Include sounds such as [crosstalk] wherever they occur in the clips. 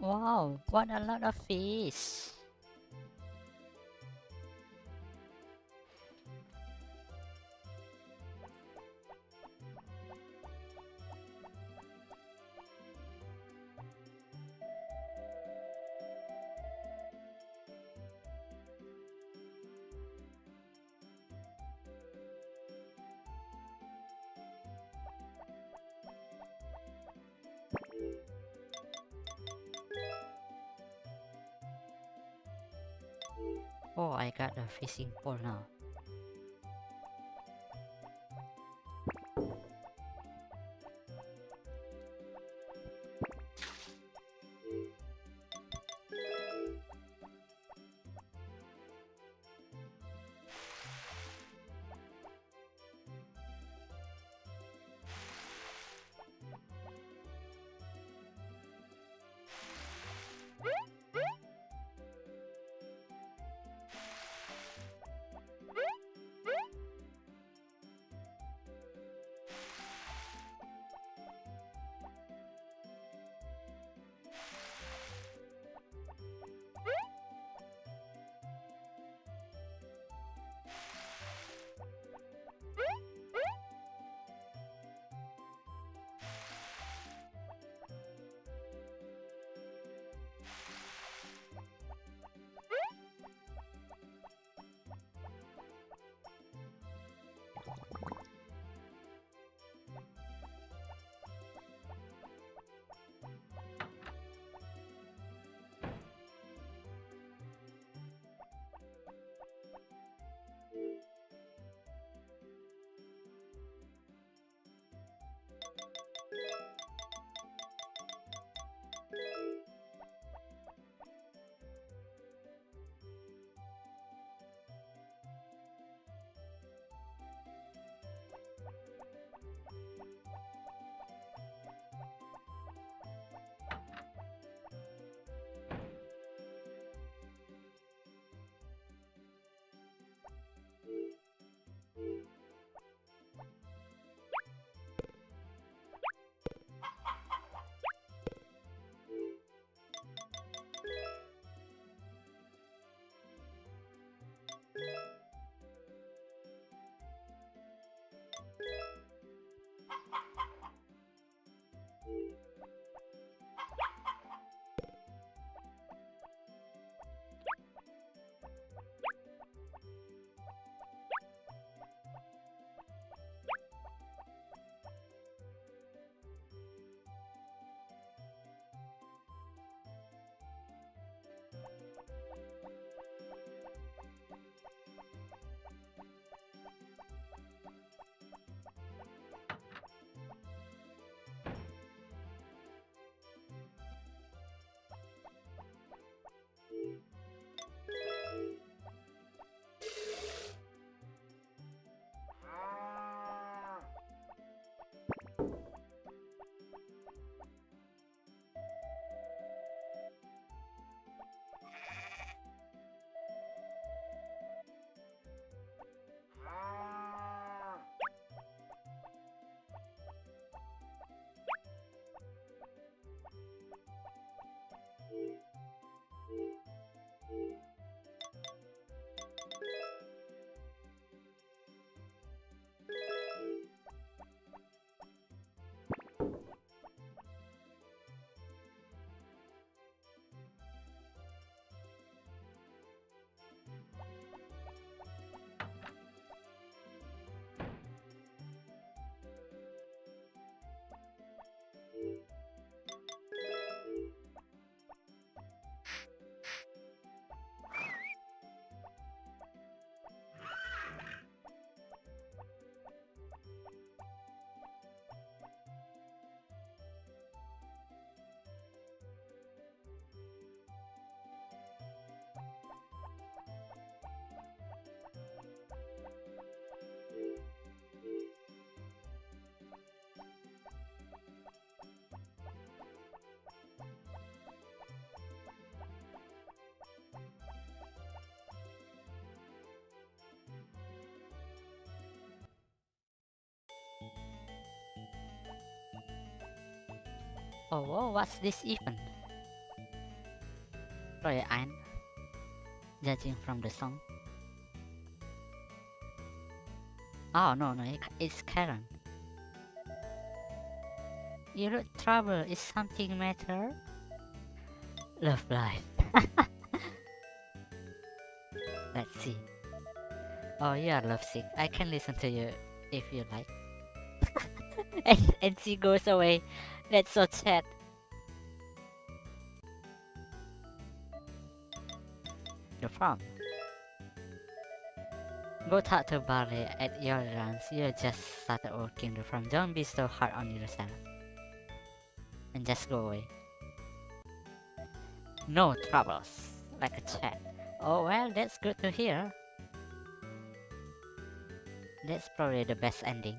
Wow, what a lot of fish! Oh, I got a fishing pole now. Oh, whoa, what's this even? Roy Ein, judging from the song. Oh, no, no, it's Karen. You look trouble, is something matter? Love life. [laughs] Let's see. Oh, you are lovesick. I can listen to you if you like. [laughs] and, and she goes away. That's so sad. The farm. Go talk to Barley at your runs. You just started working the farm. Don't be so hard on yourself. And just go away. No troubles. Like a chat. Oh well, that's good to hear. That's probably the best ending.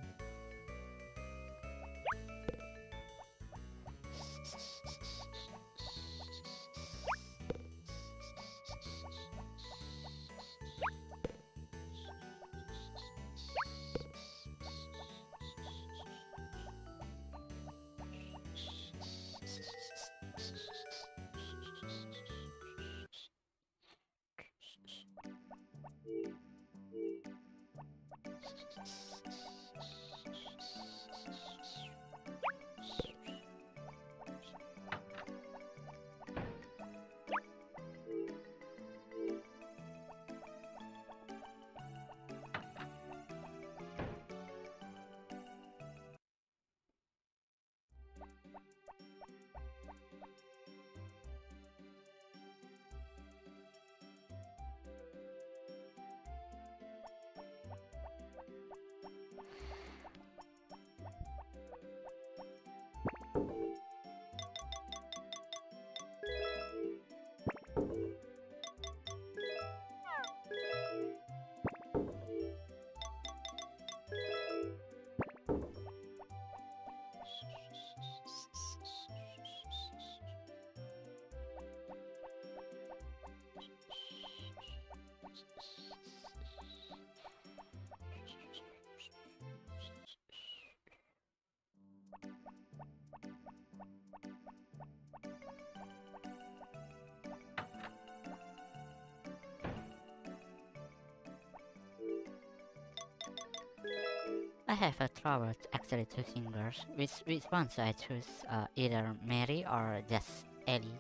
Have a trouble actually choosing girls. Which which one should I choose? Uh, either Mary or just Elli.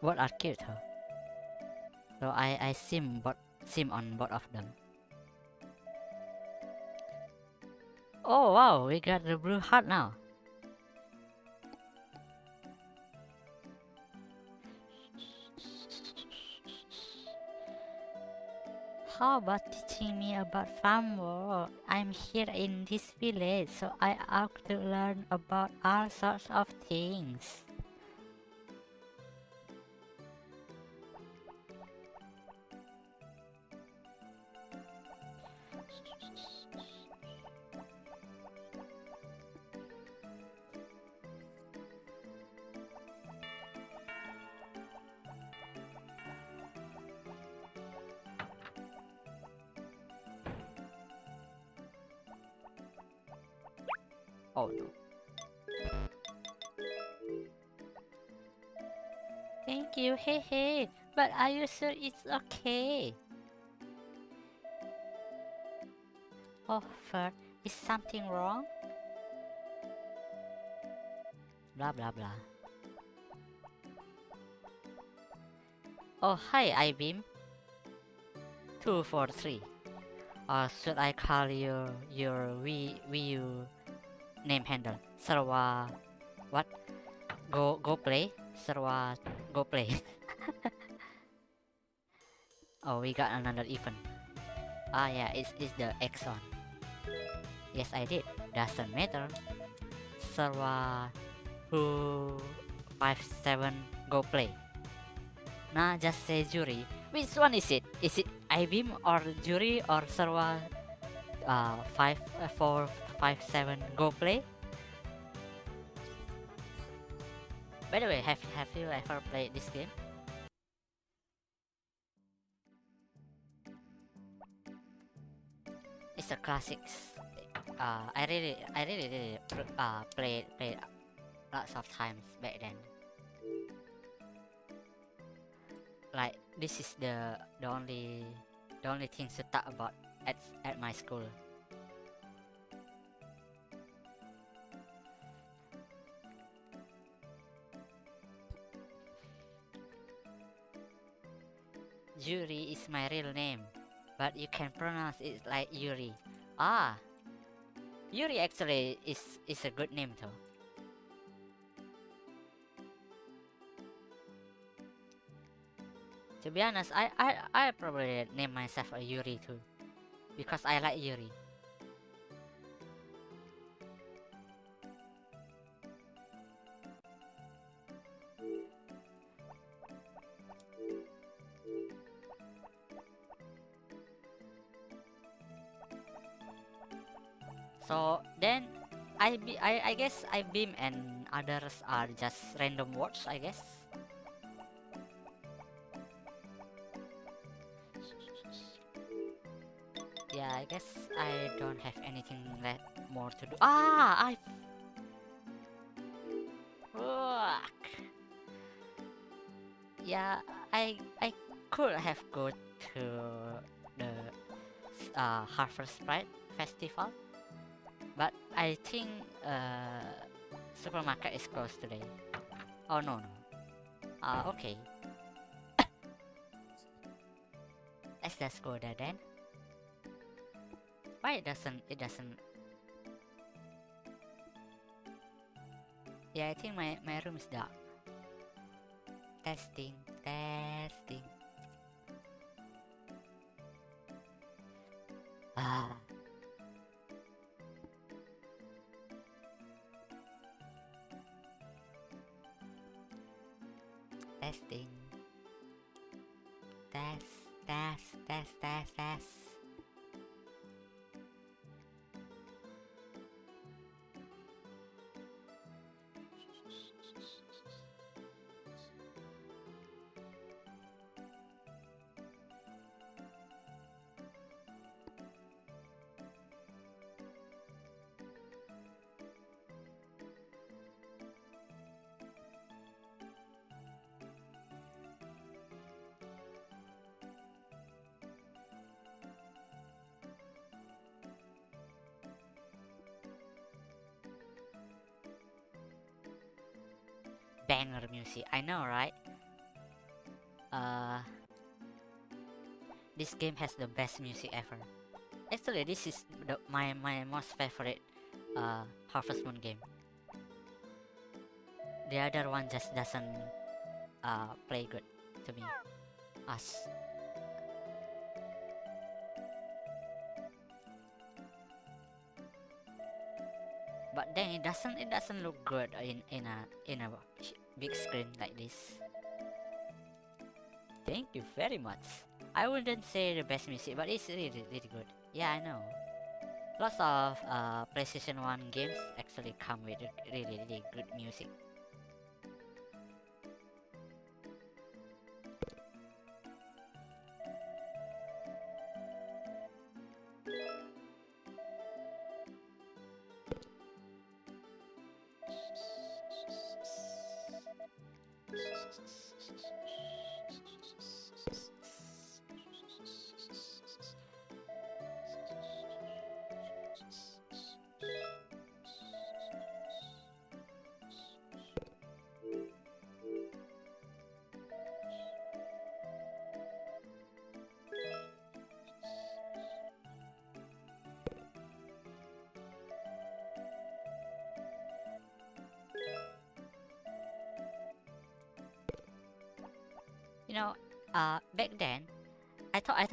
Both are cute, huh? So I I sim but sim on both of them. Oh wow, we got the blue heart now. How about teaching me about farm work? I'm here in this village, so I have to learn about all sorts of things. Hey hey, but are you sure it's okay? Oh, Ferd, is something wrong? Blah blah blah. Oh, hi, I-beam. 243. Or uh, should I call you your V, VU name handle Sarwa what go go play Sarwa go play [laughs] [laughs] oh we got another event. Ah yeah it's, it's the Exxon. Yes I did. Doesn't matter. Sarwa who 5-7 go play. Nah just say jury. Which one is it? Is it I-beam or jury or Sarwa uh, 5 uh, 4 5 7 go play? By the way have have you ever played this game it's a classic uh, I really I really really uh, play play lots of times back then. Like this is the the only the only things to talk about at at my school. Yuri is my real name, but you can pronounce it like Yuri. Ah, Yuri actually is is a good name though. To be honest, I I I probably name myself a Yuri too, because I like Yuri. I be I, I guess I beam and others are just random words I guess. Yeah, I guess I don't have anything left more to do. Ah, I. Fuck. Yeah, I I could have go to the uh, Harvest Sprite festival, I think uh, supermarket is closed today. Oh no no. Uh, okay. [coughs] Let's just go there then. Why it doesn't it doesn't Yeah, I think my, my room is dark. Testing, testing. Music. I know, right? Uh, this game has the best music ever. Actually, this is the, my my most favorite uh, Harvest Moon game. The other one just doesn't uh, play good to me. Us. But then it doesn't it doesn't look good in in a in a big screen like this. Thank you very much. I wouldn't say the best music, but it's really really good. Yeah, I know. Lots of uh, PlayStation 1 games actually come with really really good music.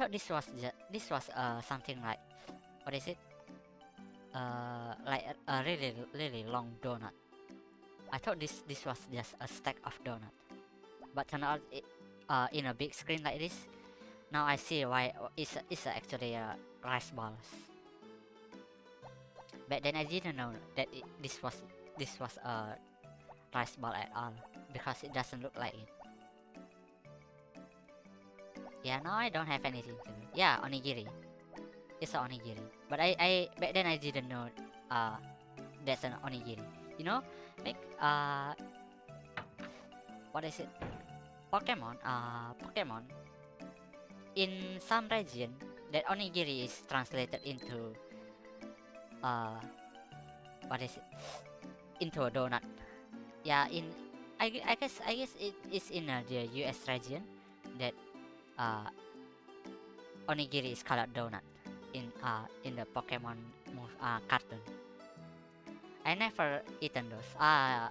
Thought this was this was uh something like, what is it? Uh, like a, a really really long donut. I thought this this was just a stack of donut, but turned out it, uh in a big screen like this. Now I see why it's it's actually uh, rice balls. Back then I didn't know that it, this was this was a rice ball at all because it doesn't look like it. Yeah, now I don't have anything to do. Yeah, onigiri. It's an onigiri. But I, I back then I didn't know uh that's an onigiri. You know, make uh what is it? Pokemon uh Pokemon in some region that onigiri is translated into uh what is it into a donut yeah in I, I guess I guess it is in uh, the US region that uh onigiri is called donut in uh in the Pokemon move uh cartoon. I never eaten those. Uh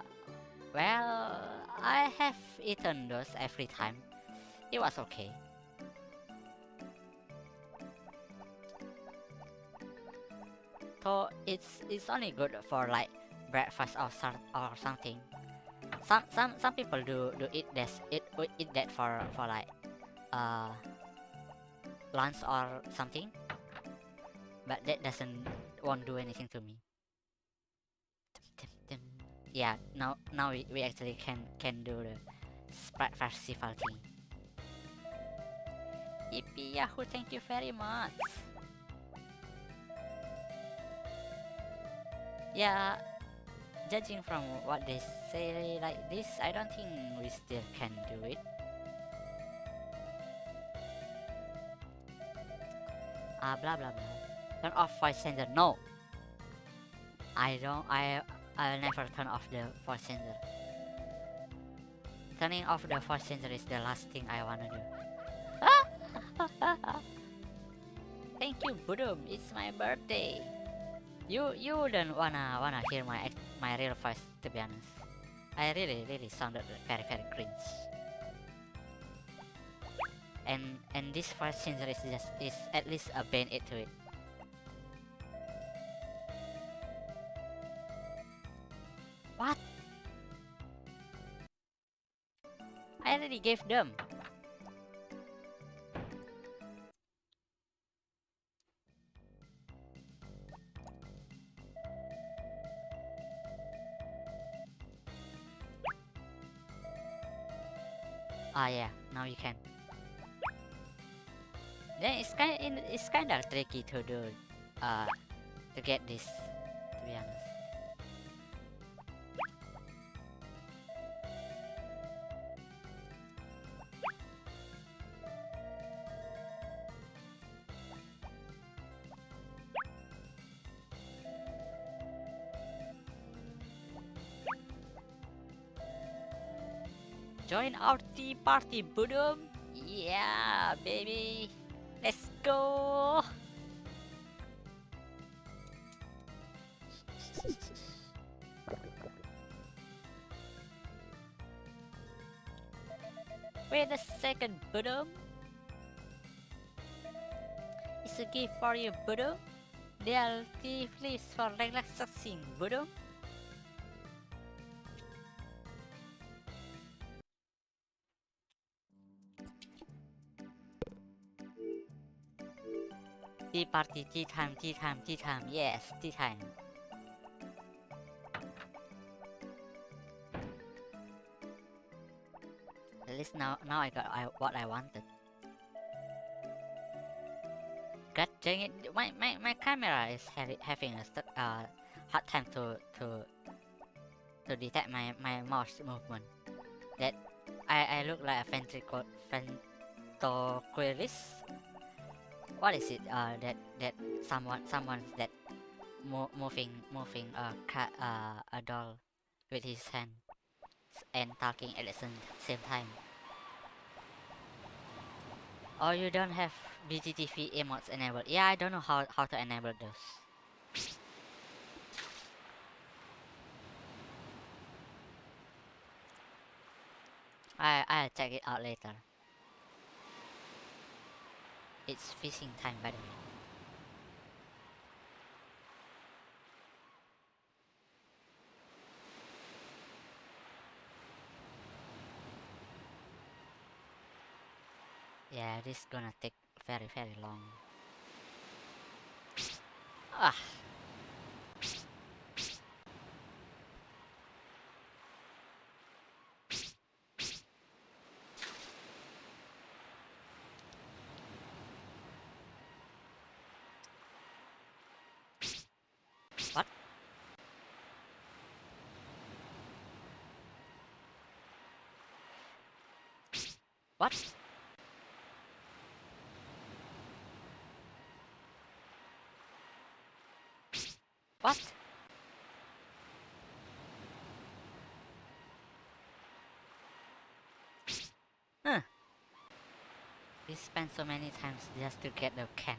well I have eaten those every time. It was okay. So it's it's only good for like breakfast or or something. Some some some people do do eat this eat eat that for for like uh lunch or something. But that doesn't won't do anything to me. Yeah, now now we, we actually can can do the Sprite festival thing. Yippee Yahoo! Thank you very much. Yeah, judging from what they say like this, I don't think we still can do it. Ah, blah blah blah. Turn off voice sender. No. I don't. I I'll never turn off the voice sender. Turning off the voice sender is the last thing I wanna do. [laughs] Thank you, Budum. It's my birthday. You you wouldn't wanna wanna hear my my real voice to be honest. I really really sounded very very cringe. And and this voice changer is just is at least a band aid to it. What? I already gave them. Ah yeah, now you can. Kind it's kind of tricky to do, uh, to get this. To be honest. Join our tea party, Budum! Yeah, baby! Go! Wait a second, Budum! It's a gift for you, Budum! There are leaves for relaxing, Budum! Tea party, tea time, tea time, tea time. Yes, tea time. At least now, now I got I, what I wanted. God dang it! My my, my camera is having having a uh, hard time to to to detect my my mouse movement. That I I look like a ventricle ventriloquist what is it uh that that someone someone that mo- moving moving a cat uh, a doll with his hand and talking at the same, time? Or you don't have BTTV emotes enabled? Yeah I don't know how, how to enable those. I I'll check it out later it's fishing time by the way. Yeah, this is gonna take very very long. Ah. What? What? What? Huh. We spent so many times just to get the can.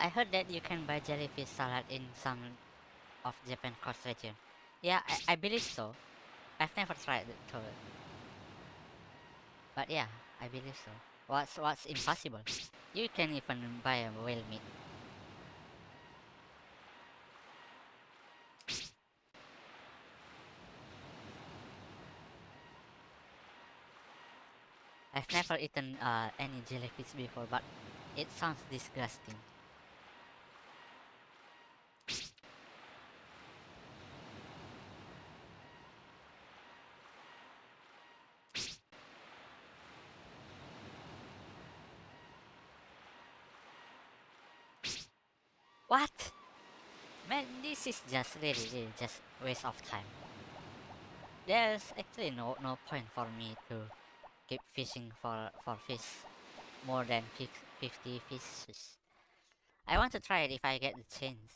I heard that you can buy jellyfish salad in some of Japan coast region. Yeah, I, I believe so. I've never tried it though. But yeah, I believe so. What's what's impossible? You can even buy a whale meat. I've never eaten uh, any jellyfish before, but it sounds disgusting. What? Man, this is just really, really just waste of time. There's actually no no point for me to keep fishing for for fish more than 50 fishes. I want to try it if I get the chance.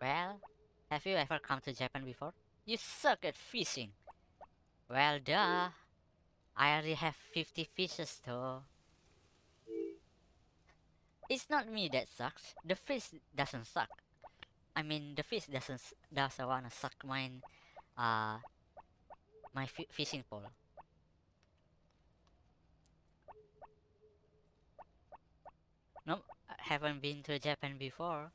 Well, have you ever come to Japan before? You suck at fishing. Well, duh. I already have 50 fishes though. It's not me that sucks. The fish doesn't suck. I mean, the fish doesn't doesn't wanna suck mine, uh, my fishing pole. Nope, I haven't been to Japan before.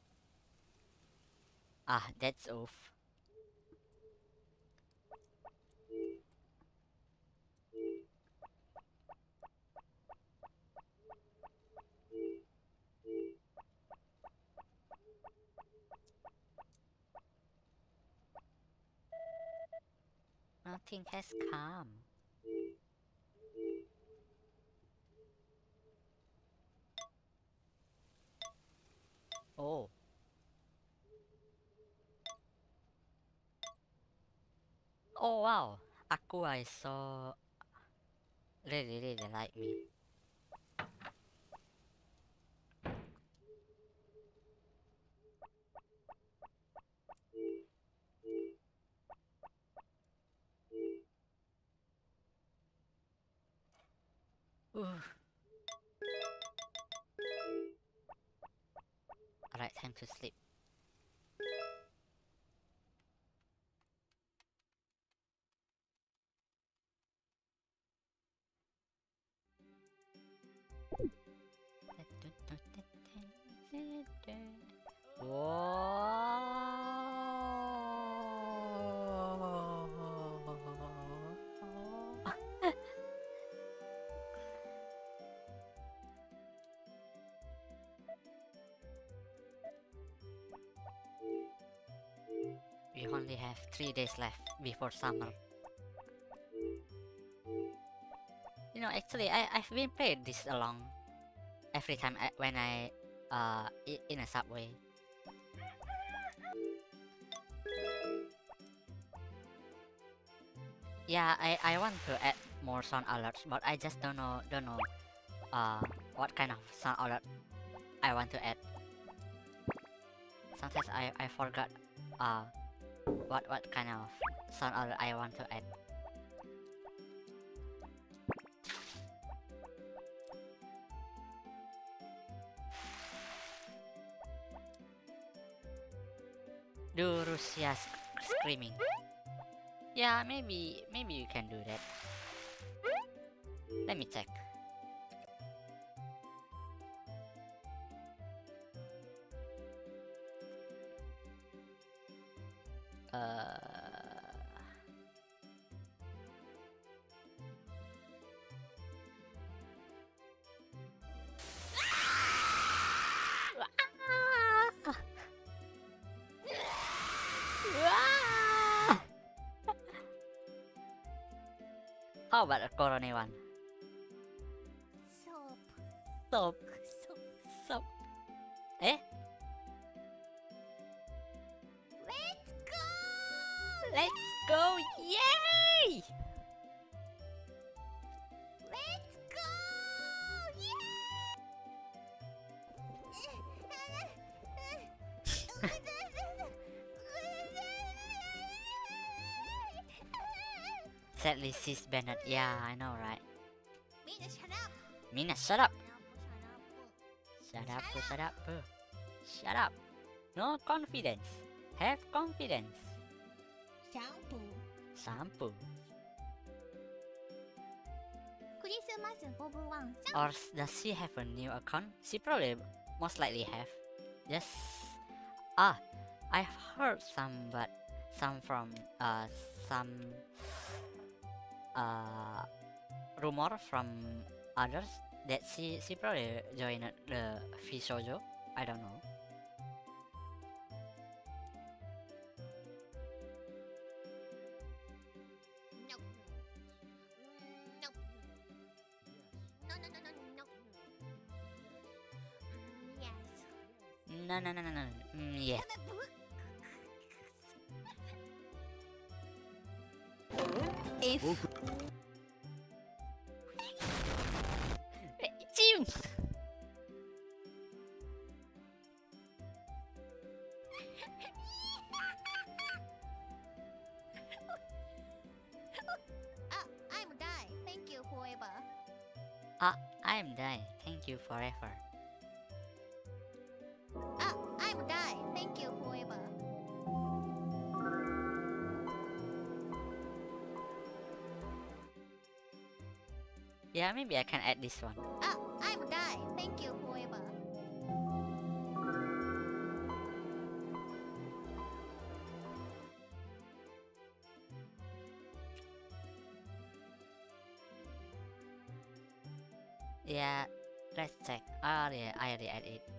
Ah, that's off. Nothing has come. Oh. Oh wow, Aqua is so really really like me. [sighs] Alright, time to sleep. [laughs] Whoa! 3 days left before summer. You know, actually, I, I've been playing this along every time I, when I, uh, in a subway. Yeah, I, I want to add more sound alerts, but I just don't know, don't know, uh, what kind of sound alert I want to add. Sometimes I, I forgot, uh, what what kind of sound alert I want to add. Do sc screaming? Yeah, maybe maybe you can do that. Let me check. About a Korone one? definitely sees Bennett. Yeah, I know, right? Mina, shut up. Mina, shut up. Shut up, shut up. Shut up. No confidence. Have confidence. Shampoo. Shampoo. Or does she have a new account? She probably most likely have. Yes. Ah, I've heard some, but some from uh some uh rumor from others that she she probably joined the Fishojo. I don't know. Yeah, maybe I can add this one. Ah, I'm die. Thank you forever. Yeah, let's check. Oh yeah, I already added it.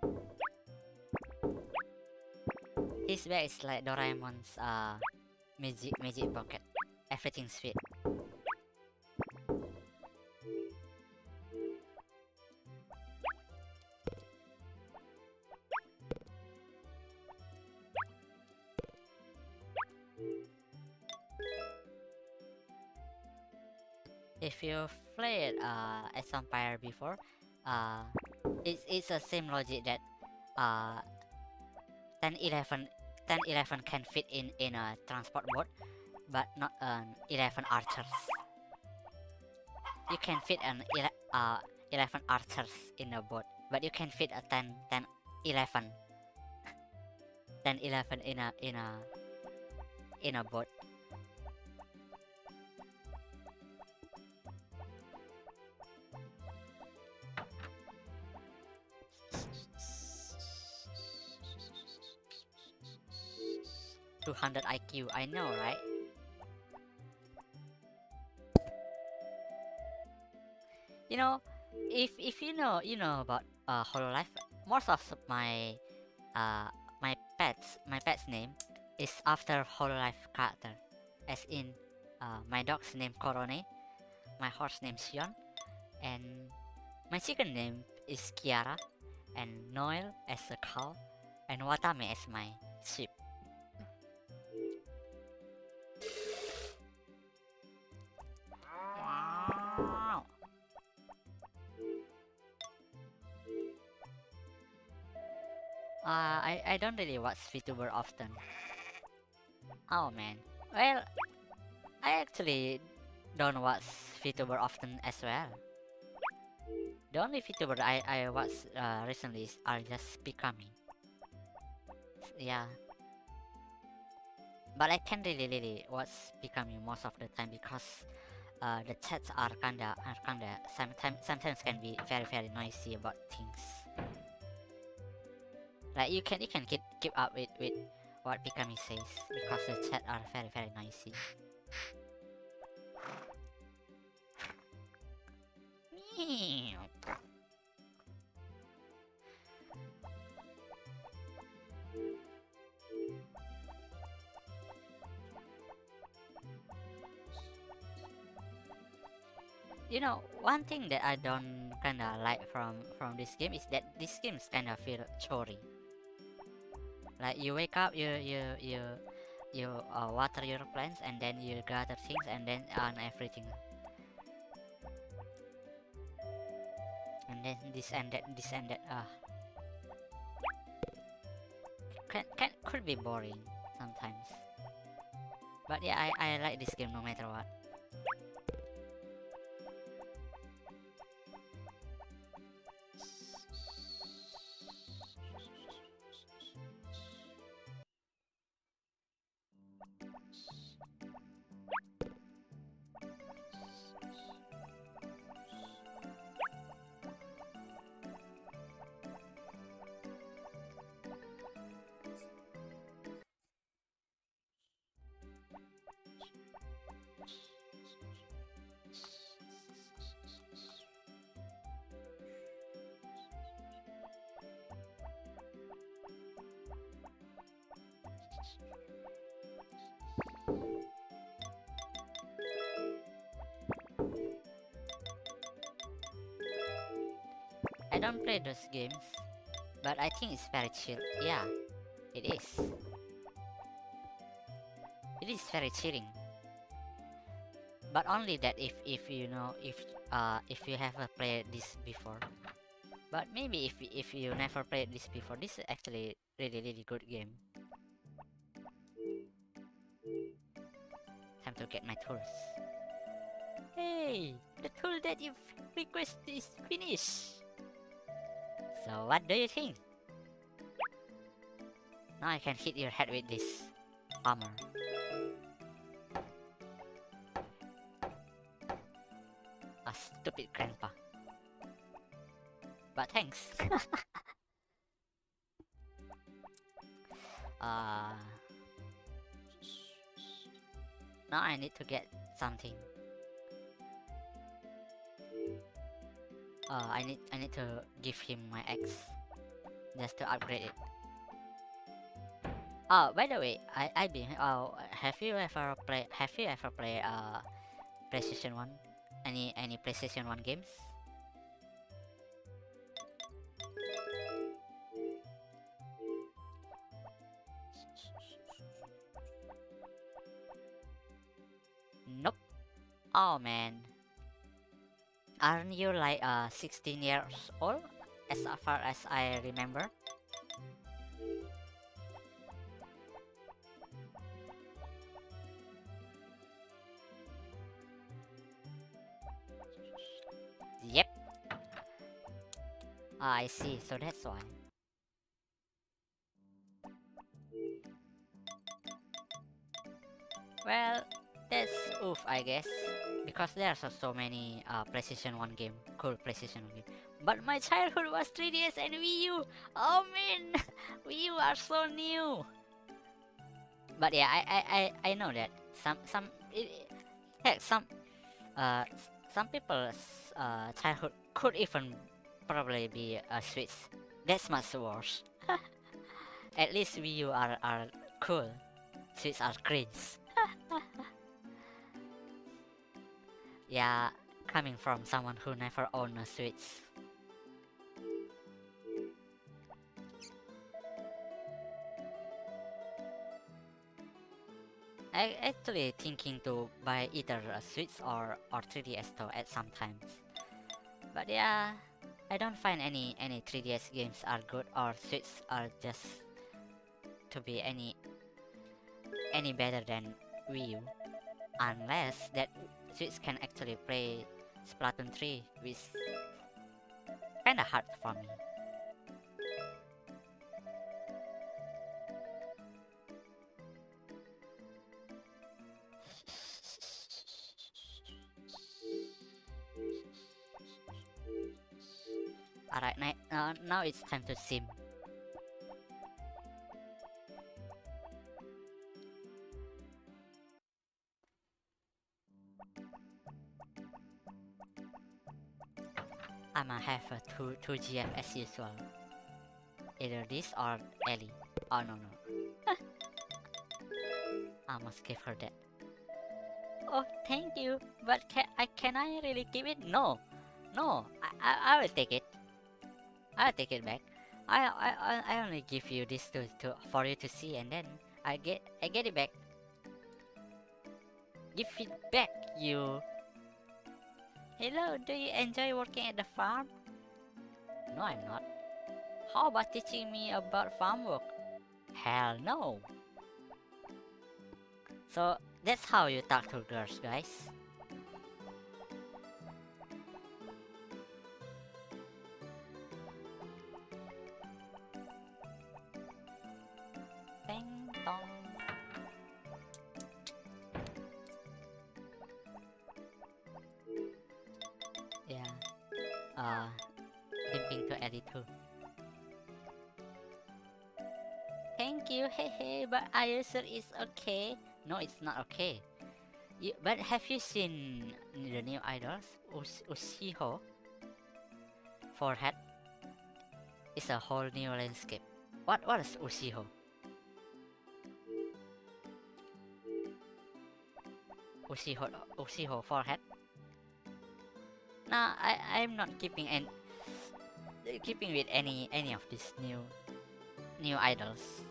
his bag. Is like Doraemon's uh magic magic pocket. Everything's fit. If you played uh Age of Empire before, uh it's it's the same logic that uh 10 11 10 11 can fit in in a transport boat but not an 11 archers. You can fit an ele- uh 11 archers in a boat but you can fit a 10 10 11 [laughs] 10 11 in a in a in a boat Two hundred IQ, I know, right? You know, if if you know you know about uh Hololive, most of my uh my pets my pet's name is after Hololive character, as in uh my dog's name Korone, my horse name Shion, and my chicken name is Kiara, and Noel as a cow, and Watame as my sheep. Uh, I, I don't really watch VTuber often. Oh man. Well, I actually don't watch VTuber often as well. The only VTuber I, I watch uh, recently is- are just Pikamee. Yeah. But I can't really really watch Pikamee most of the time because uh, the chats are kinda are kinda sometimes sometimes can be very very noisy about things. Like you can you can keep keep up with with what Pikamee says because the chat are very very noisy. You know, one thing that I don't kinda like from from this game is that this game is kinda feel chore. Like you wake up, you you you you uh, water your plants, and then you gather things, and then on everything. And then this and that, this and that. Ah, can can could be boring sometimes. But yeah, I I like this game no matter what. I those games, but I think it's very chill. Yeah, it is. It is very chilling. But only that if if you know if uh if you have played this before. But maybe if if you never played this before, this is actually really really good game. Time to get my tools. Hey, the tool that you requested is finished. So what do you think? Now I can hit your head with this armor. A stupid grandpa. But thanks. [laughs] uh now I need to get something. Uh, I need I need to give him my X just to upgrade it. Oh, by the way, I I been oh have you ever play have you ever play uh PlayStation One? Any any PlayStation One games? Nope. Oh man. Aren't you like uh 16 years old as far as I remember? Yep. Ah, I see, so that's why. Well, oof, I guess. Because there's so, so many uh, PlayStation 1 game, cool PlayStation 1 game. But my childhood was 3DS and Wii U. Oh man, [laughs] Wii U are so new. But yeah, I I, I, I know that some some it, heck some uh some people's uh childhood could even probably be a Switch. That's much worse. [laughs] At least Wii U are are cool. Switch are cringe. [laughs] Yeah, coming from someone who never owned a Switch. I actually thinking to buy either a Switch or, or 3DS though at some times. But yeah, I don't find any, any 3DS games are good or Switch are just to be any any better than Wii U. Unless that Switch can actually play Splatoon 3, which kinda hard for me. Alright, ni- uh, now it's time to sim. Have a 2, 2 GF as usual. Either this or Elli. Oh no no. [laughs] I must give her that. Oh, thank you. But can I can I really give it? No, no. I I, I will take it. I'll take it back. I I I- I only give you this to, to for you to see, and then I get I get it back. Give it back, you. Hello, do you enjoy working at the farm? No, I'm not. How about teaching me about farm work? Hell no. So that's how you talk to girls, guys. Are it's okay? No, it's not okay. You, but have you seen the new idols? Us? Forehead? It's a whole new landscape. What what is Utsuho? Utsuho Utsuho forehead? Nah, I I'm not keeping and keeping with any any of these new new idols.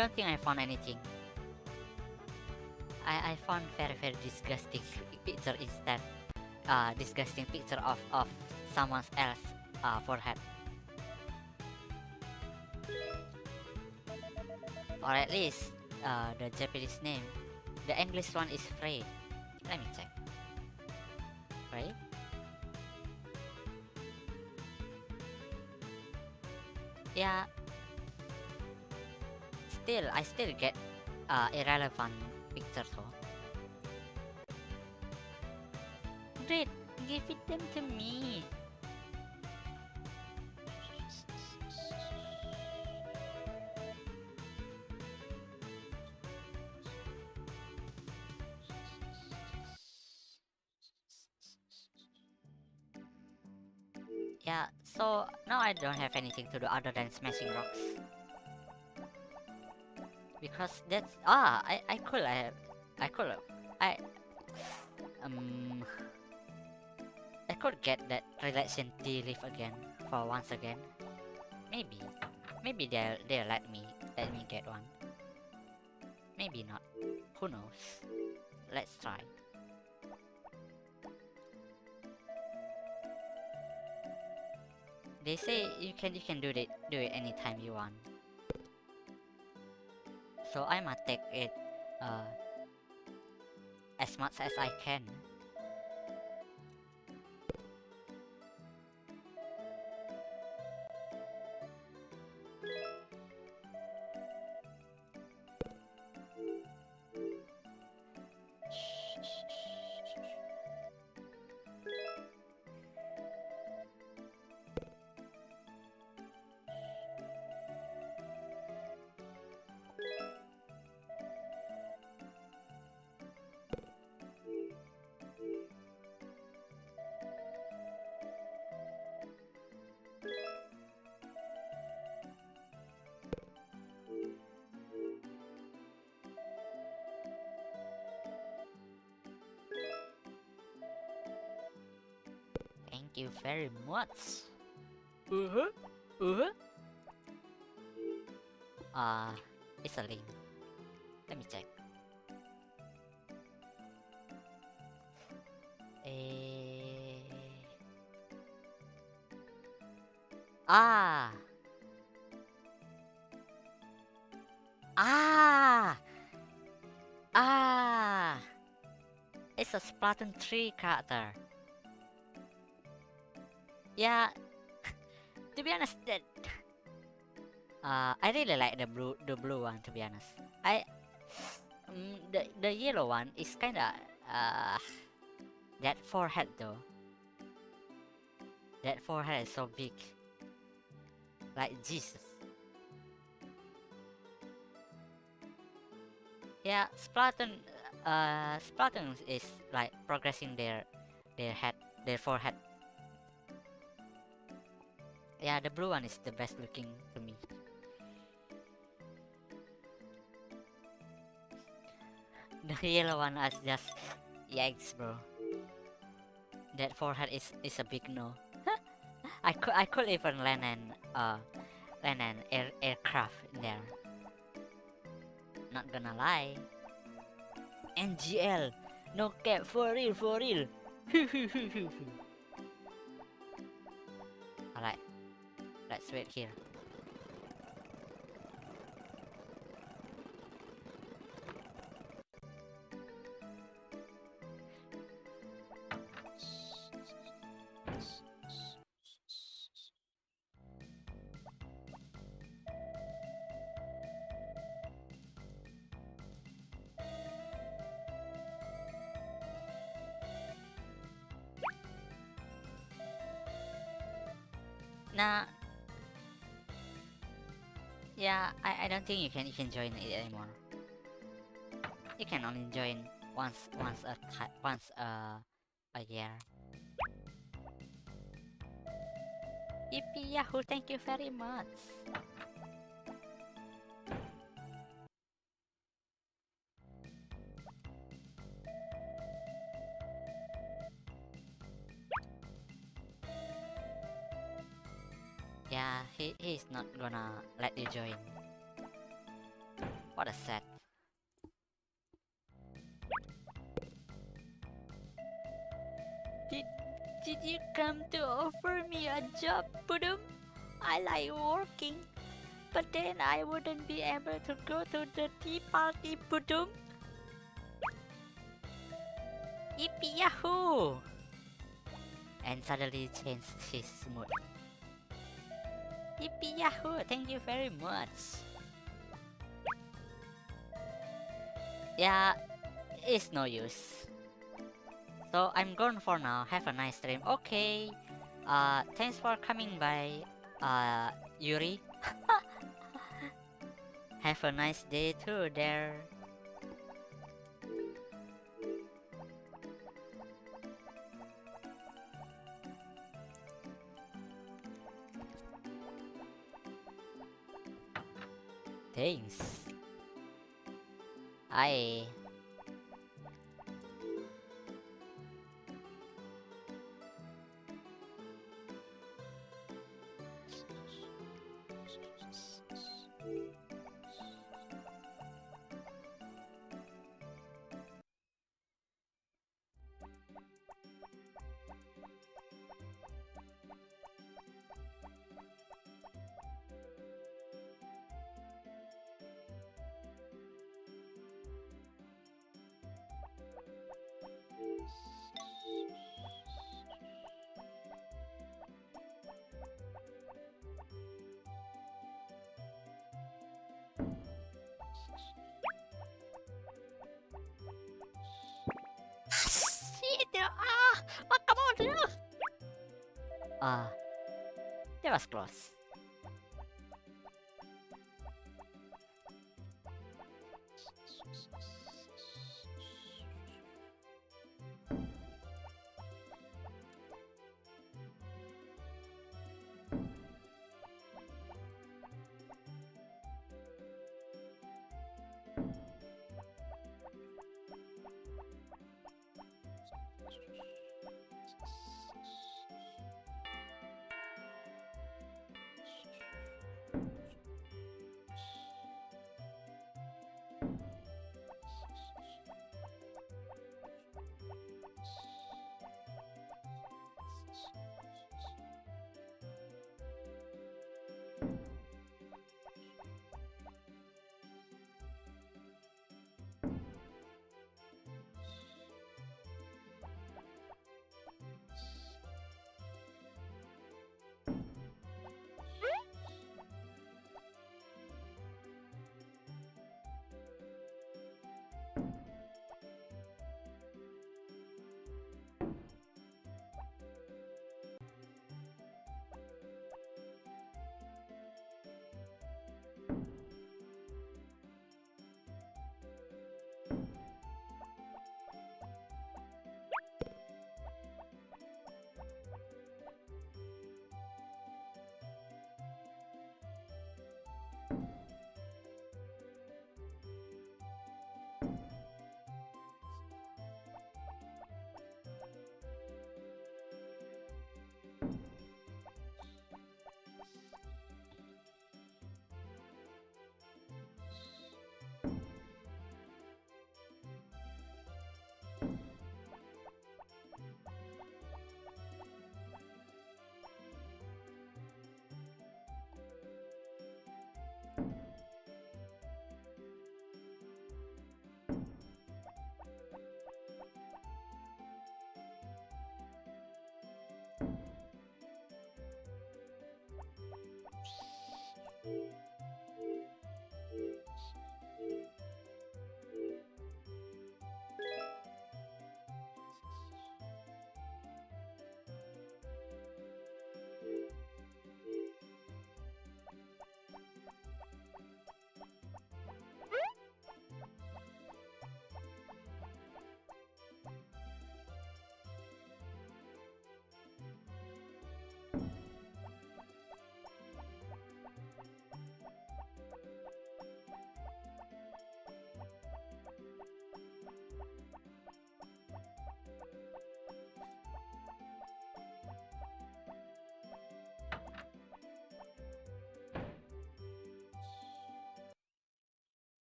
Don't think I found anything. I, I found very very disgusting picture instead. Uh, disgusting picture of, of someone else uh, forehead. Or at least uh, the Japanese name. The English one is Frye. Let me check. Uh, irrelevant pictures though. Great, give it them to me. Yeah, so now I don't have anything to do other than smashing rocks because that's ah I I could have I could have I um I could get that relaxation tea leaf again for once again. Maybe maybe they'll they'll let me let me get one. Maybe not. Who knows? Let's try. They say you can you can do it do it anytime you want so I must take it uh, as much as I can. You very much. Uh-huh. Uh-huh. Uh, it's a link. Let me check. Eh... Ah! Ah! Ah! It's a Splatoon 3 character. Yeah, [laughs] to be honest, that uh, I really like the blue, the blue one. To be honest, I [sighs] mm, the the yellow one is kinda uh, that forehead though. That forehead is so big, like Jesus. Yeah, Splatoon, uh, Splatoon is like progressing their their head, their forehead. Yeah, the blue one is the best looking to me. The yellow one is just yikes, bro. That forehead is is a big no. [laughs] I could I could even land an uh land an air aircraft in there. Not gonna lie. NGL, no cap for real for real. [laughs] wait here. Don't think you can you can join it anymore. You can only join once once a once a a year. Yippee Yahoo! Thank you very much. Yeah, he he's not gonna let you join. I like working, but then I wouldn't be able to go to the tea party, Budum. Yippee Yahoo! And suddenly changed his mood. Yippee Yahoo! Thank you very much. Yeah, it's no use. So I'm gone for now. Have a nice dream. Okay. Uh, thanks for coming by, uh, Yuri. [laughs] Have a nice day too there. Thanks. Hi. That was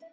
Shh.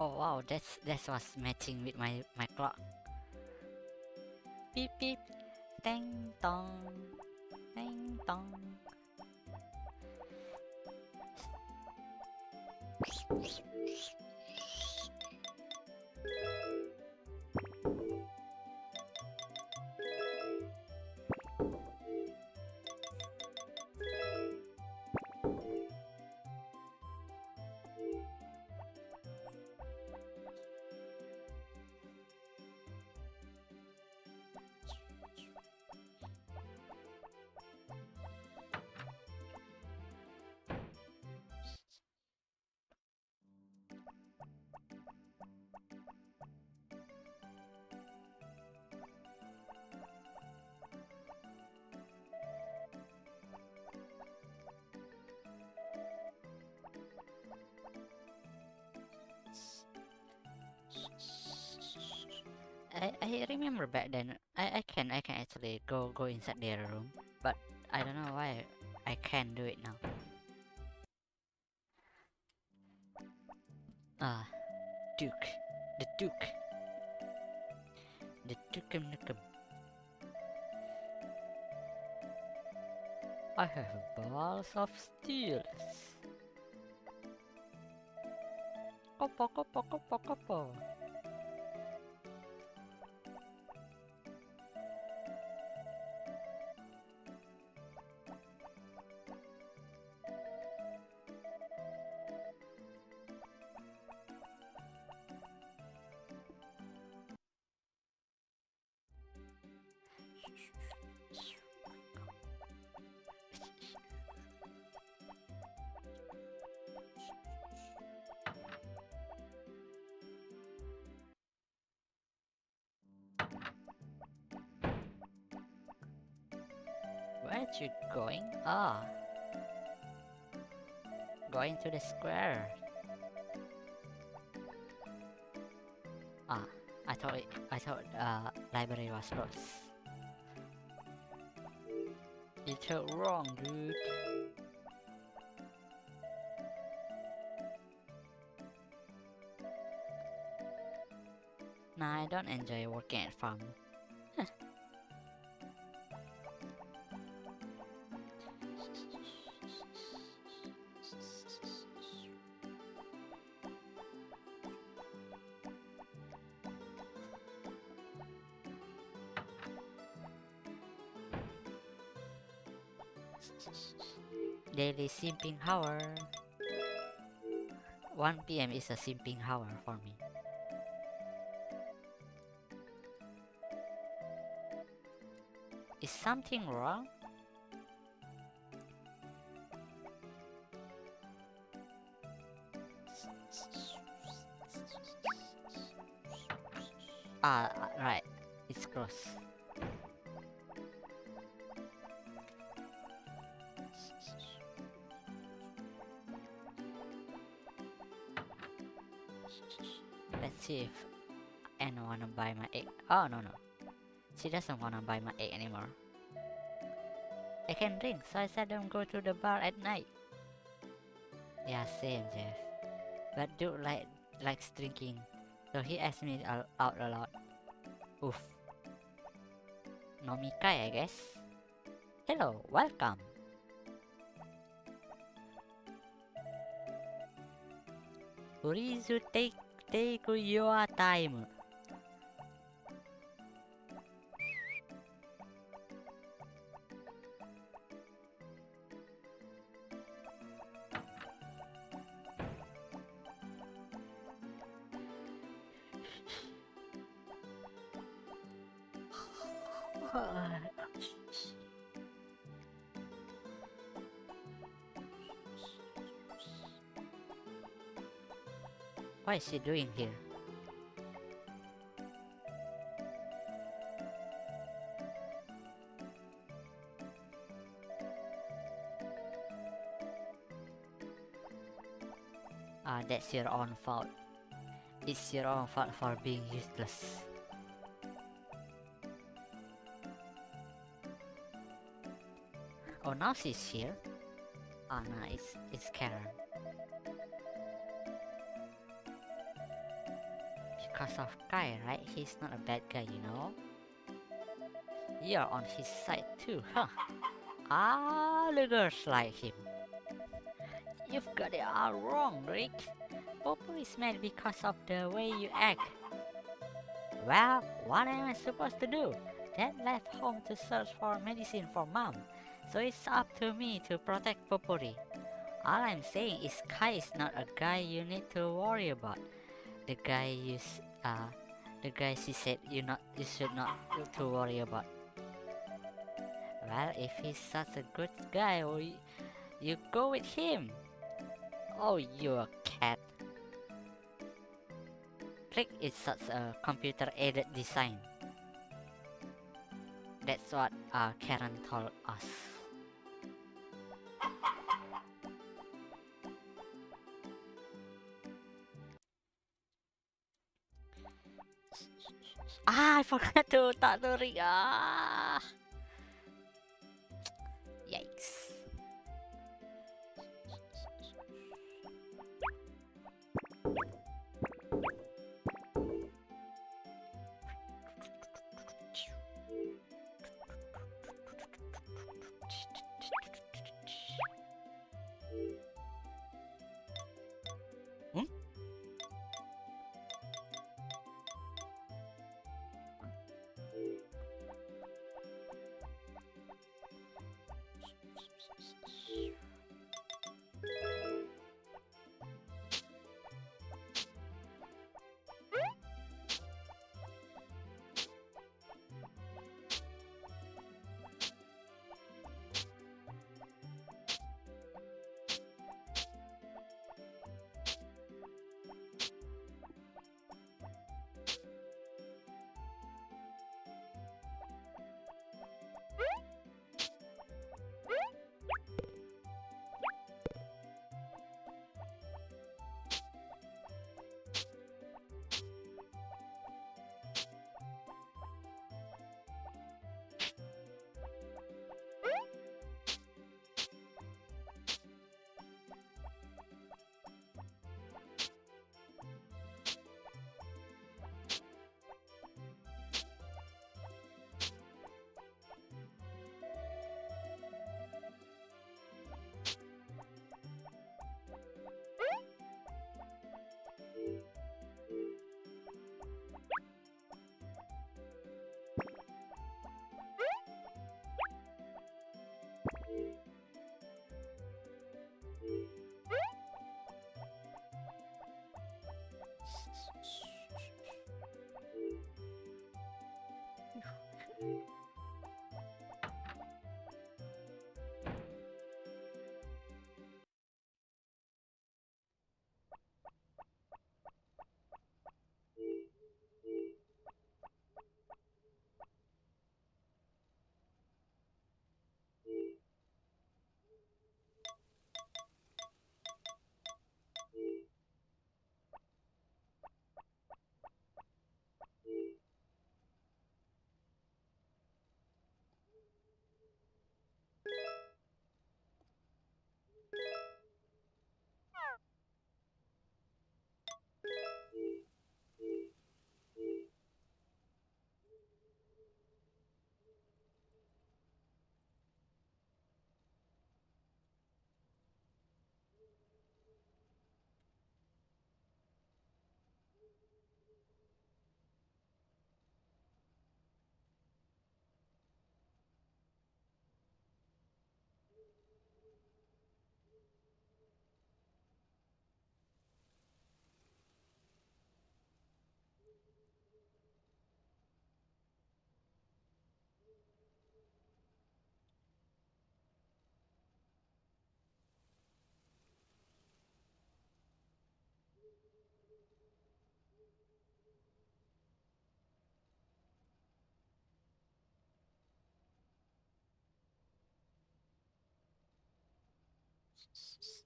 Oh wow, that's that was matching with my my clock. Beep beep, ding dong, I, I remember back then I, I can I can actually go go inside their room but I don't know why I can't do it now. Ah, Duke, the Duke, the Duke'em Nukem. I have balls of steel. Kopo kopo kopo kopo. To the square. Ah, I thought it, I thought uh library was closed. You took wrong, dude. Nah, I don't enjoy working at farm. Simping hour. 1 p.m. is a simping hour for me. Is something wrong? Egg. Oh no no, she doesn't wanna buy my egg anymore. I can drink, so I seldom go to the bar at night. Yeah, same Jeff. But dude like likes drinking, so he asks me out a lot. Oof. Nomikai, I guess. Hello, welcome. Please take take your time. What is she doing here? Ah, that's your own fault. It's your own fault for being useless. Oh, now she's here. Ah, no, it's it's Karen. Because of Kai, right? He's not a bad guy, you know? You're on his side too, huh? Ah, all the girls like him. You've got it all wrong, Rick. Popo is mad because of the way you act. Well, what am I supposed to do? Dad left home to search for medicine for mom, so it's up to me to protect Popuri. All I'm saying is Kai is not a guy you need to worry about. The guy you uh the guy she said you not you should not to worry about. Well, if he's such a good guy, you, you go with him. Oh, you're a cat. Click is such a computer-aided design. That's what uh, Karen told us. I forgot to talk to Rick. Ah. Jesus.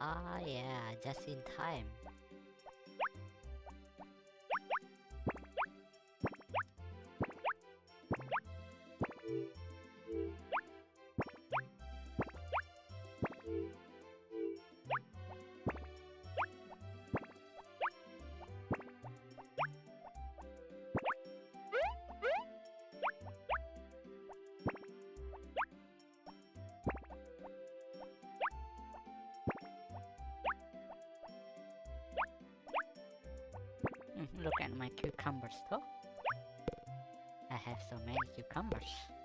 Ah, yeah, just in time. Cucumbers though. I have so many cucumbers.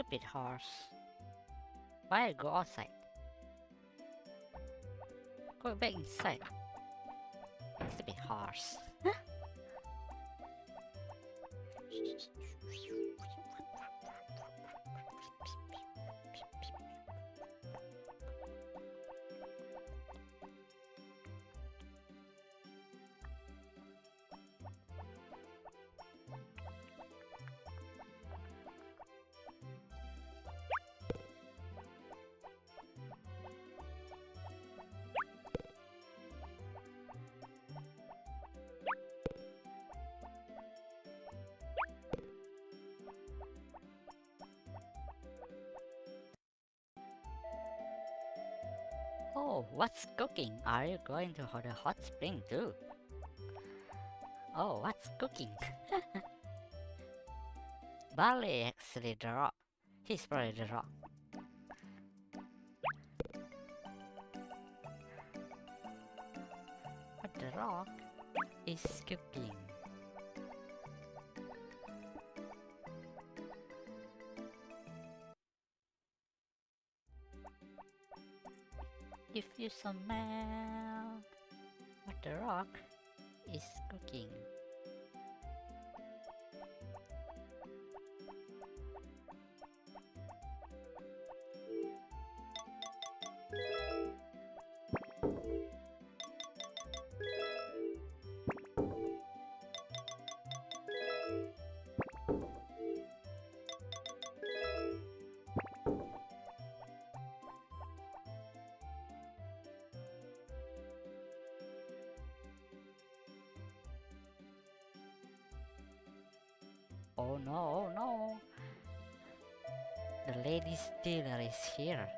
Stupid horse. Why go outside? Go back inside. Stupid horse. Oh, what's cooking? Are you going to the hot spring too? Oh, what's cooking? [laughs] Barley actually the rock. He's probably the rock. But the rock is cooking. Smell what the rock is cooking. Oh no, oh no. The lady stealer is here.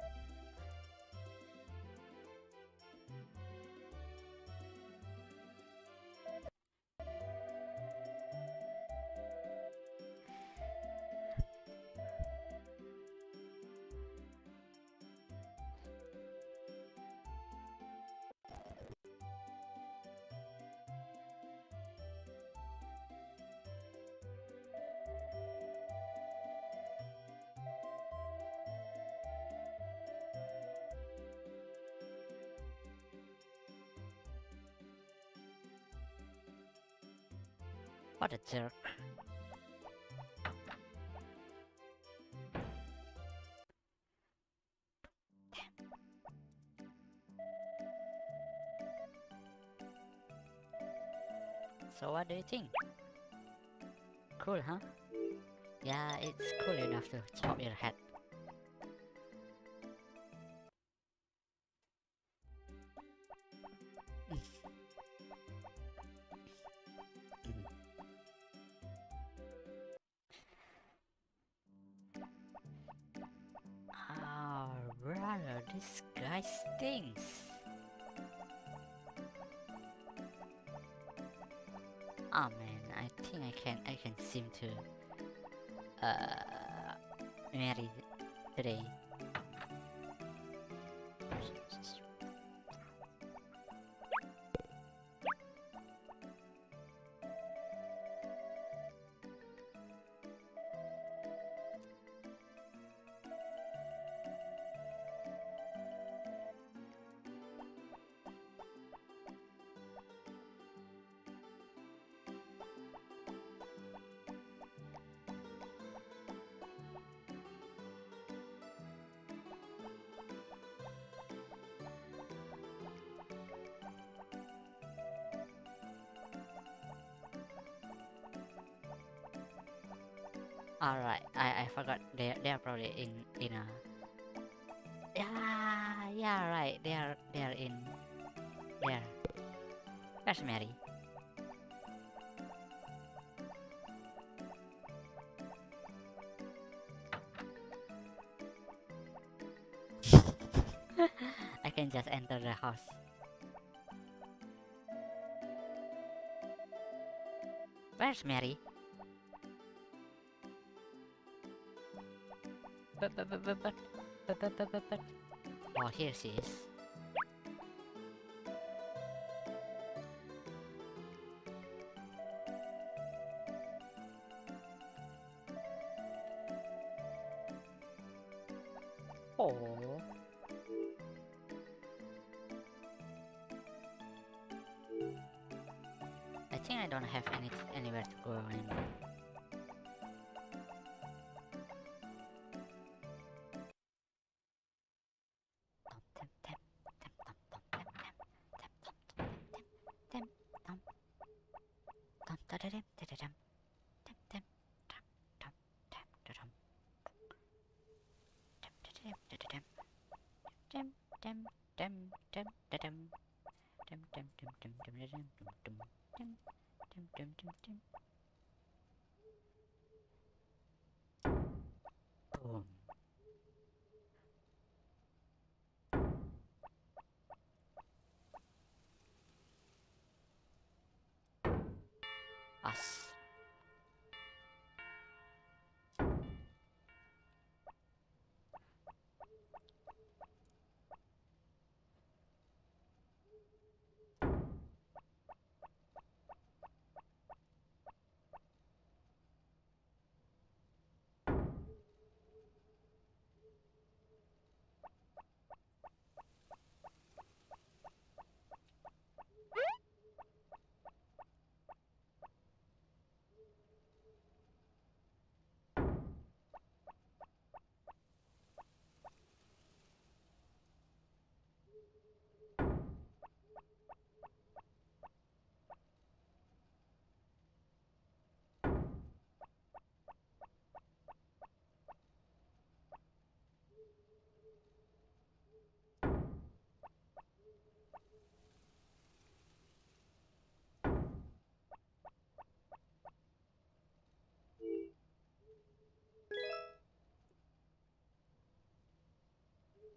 So what do you think? Cool, huh? Yeah, it's cool enough to chop your head. to Alright, I, I forgot they they're probably in in a Yeah yeah right they're they're in there. Where's Mary? [laughs] I can just enter the house. Where's Mary? Oh, here she is.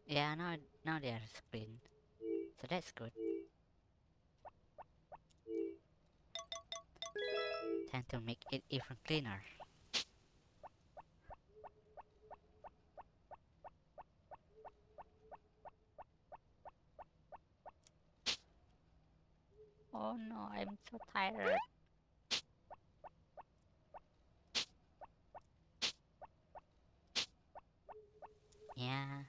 Yeah, now now they are clean. So that's good. Time to make it even cleaner. Oh no, I'm so tired. Yeah.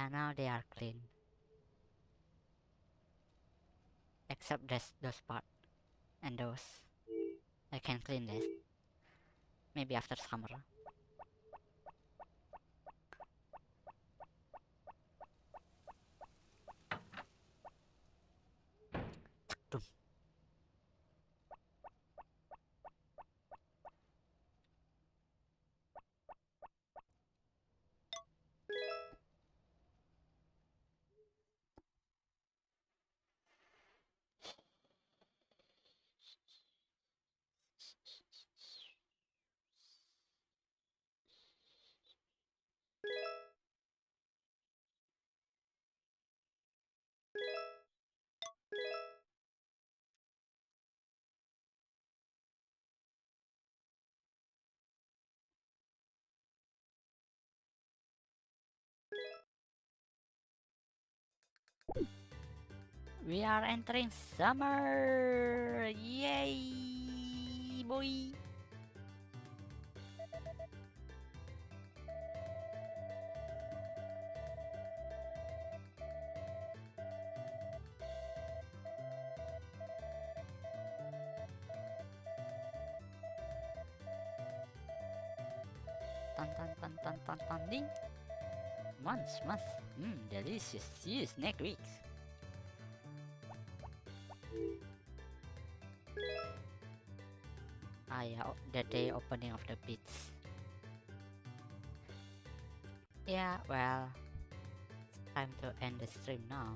Yeah, now they are clean. Except this those part and those. I can clean this. Maybe after summer. We are entering summer! Yay! Boy! Tan tan tan tan tan tan ding! Once, month, mmm, delicious. See you next week. Ah yeah, the day opening of the pits. Yeah, well, it's time to end the stream now.